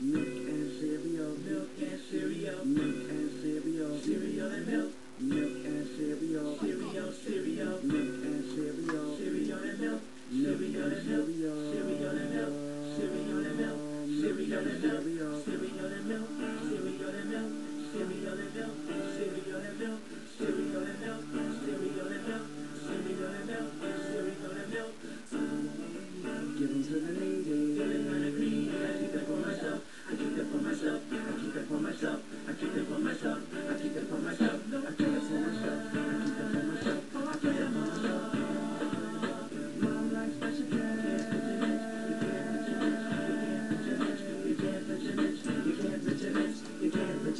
Mm-hmm.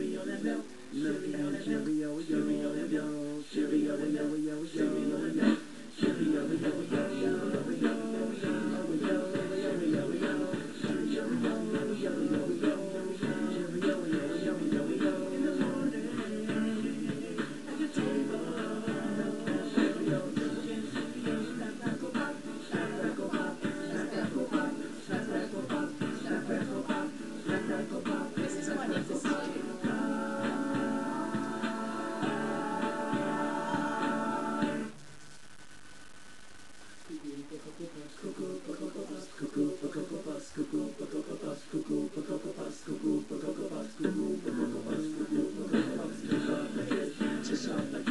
Rio, Rio, that Rio, Rio, Rio, that Rio, Rio, Rio, that Rio, Just on the